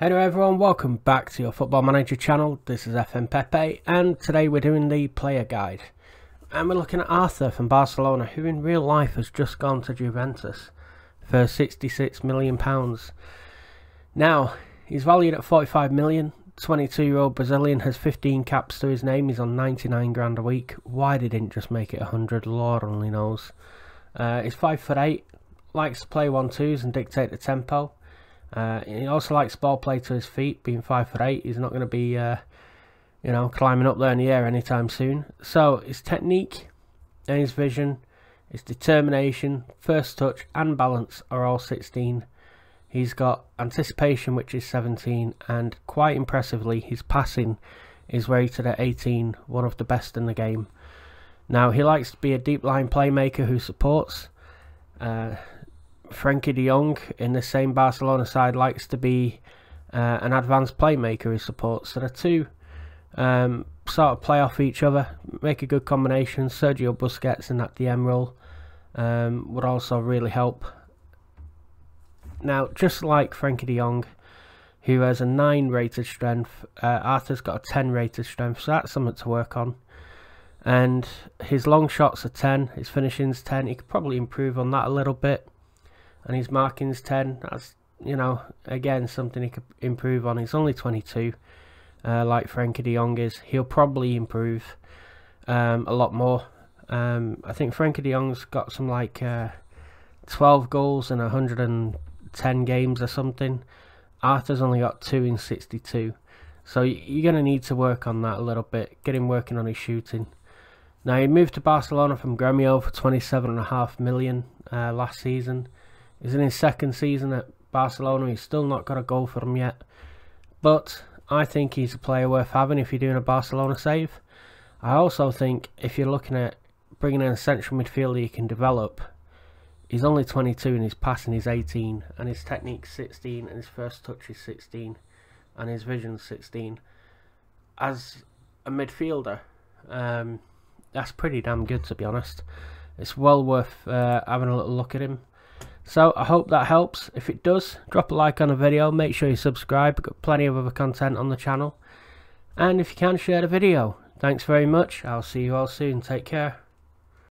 Hello everyone, welcome back to your Football Manager channel. This is FM Pepe and today we're doing the player guide. And we're looking at Arthur from Barcelona who in real life has just gone to Juventus for 66 million pounds. Now, he's valued at 45 million. 22 year old Brazilian has 15 caps to his name. He's on 99 grand a week. Why they didn't just make it 100, Lord only knows. Uh, he's 5 foot 8, likes to play 1-2s and dictate the tempo. Uh, he also likes ball play to his feet, being five foot eight. He's not going to be, uh, you know, climbing up there in the air anytime soon. So his technique and his vision, his determination, first touch, and balance are all 16. He's got anticipation, which is 17, and quite impressively, his passing is rated at 18, one of the best in the game. Now, he likes to be a deep lying playmaker who supports. Uh, Frenkie de Jong in the same Barcelona side likes to be uh, an advanced playmaker who supports. So the two um, sort of play off each other, make a good combination. Sergio Busquets in that DM role um, would also really help. Now, just like Frenkie de Jong, who has a 9 rated strength, uh, Arthur's got a 10 rated strength, so that's something to work on. And his long shots are 10, his finishing's 10. He could probably improve on that a little bit and his marking's 10 that's you know again something he could improve on. He's only 22 uh, like Frenkie de Jong is. He'll probably improve um, a lot more. Um, I think Frenkie de Jong's got some like uh, 12 goals in 110 games or something. Arthur's only got 2 in 62 so you're going to need to work on that a little bit get him working on his shooting. Now he moved to Barcelona from Gremio for 27.5 million uh, last season He's in his second season at Barcelona. He's still not got a goal for him yet. But I think he's a player worth having if you're doing a Barcelona save. I also think if you're looking at bringing in a central midfielder you can develop, he's only 22 and his passing is 18 and his technique's 16 and his first touch is 16 and his vision's 16. As a midfielder, um, that's pretty damn good to be honest. It's well worth uh, having a little look at him. So I hope that helps. If it does, drop a like on the video. Make sure you subscribe. We've got plenty of other content on the channel. And if you can, share the video. Thanks very much. I'll see you all soon. Take care.